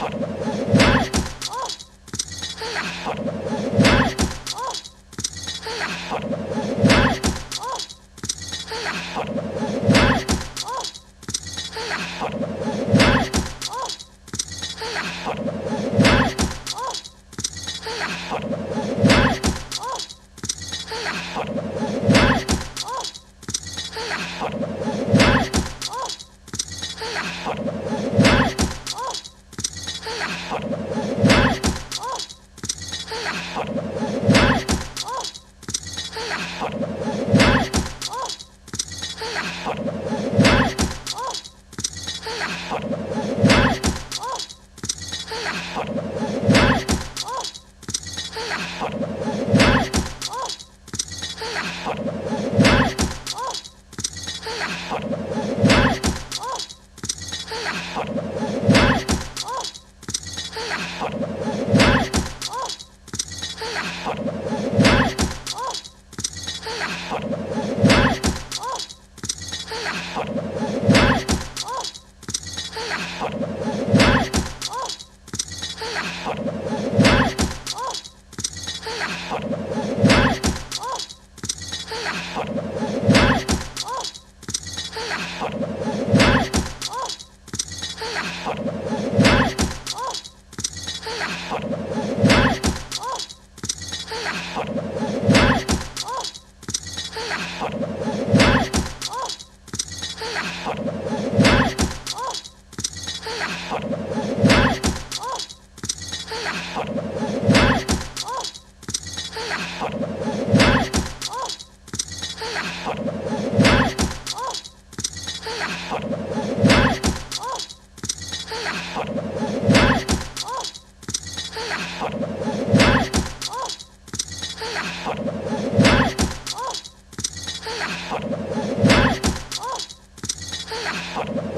Hot. Oh!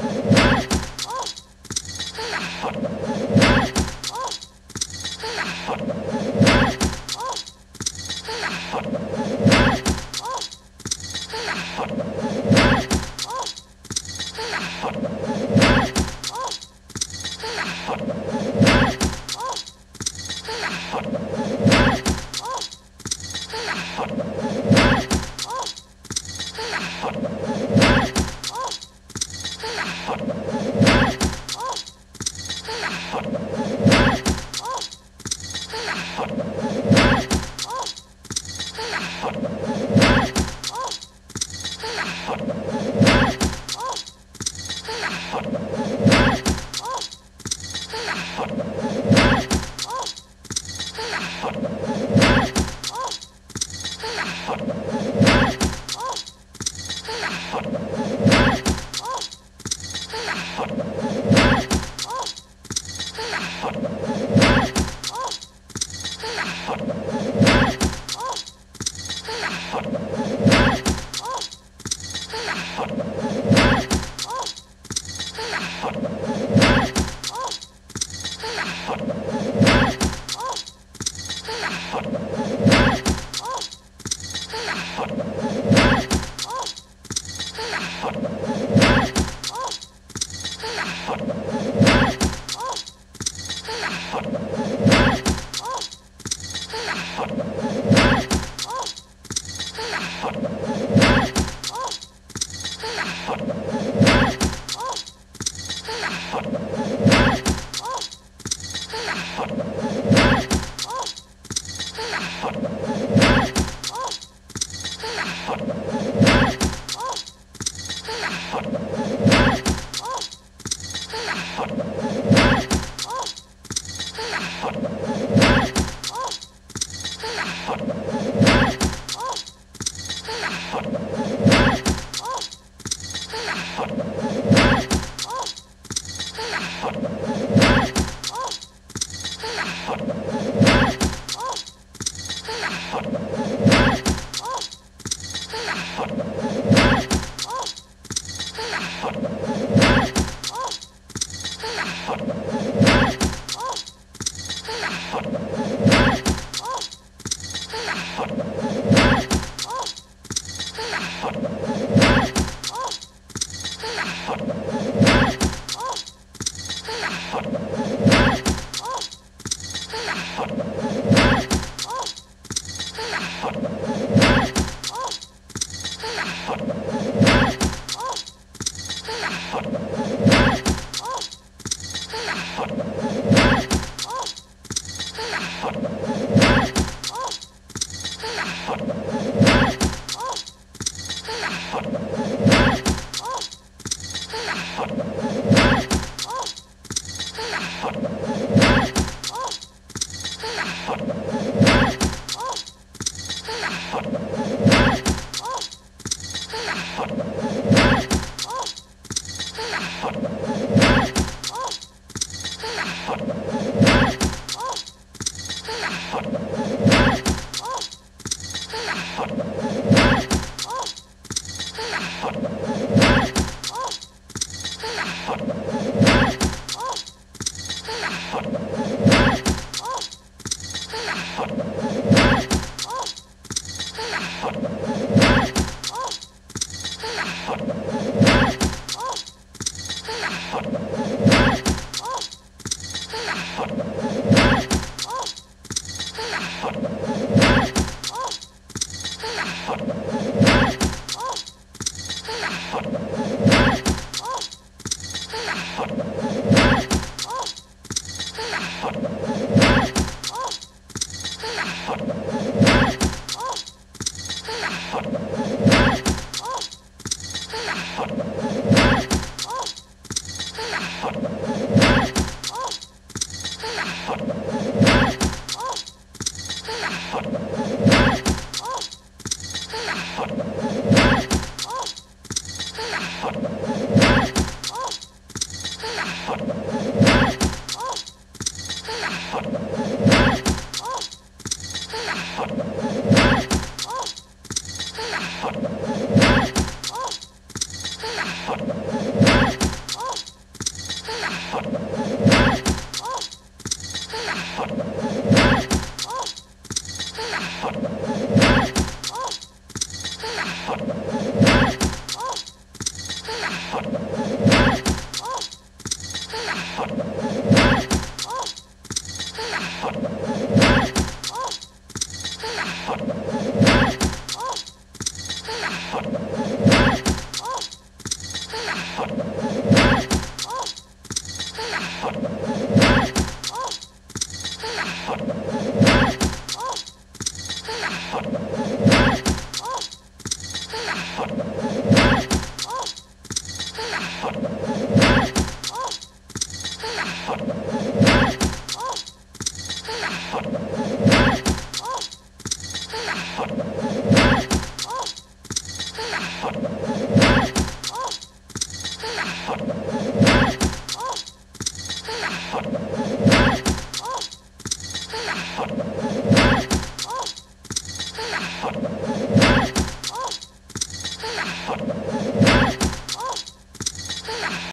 Hot. Oh! Oh!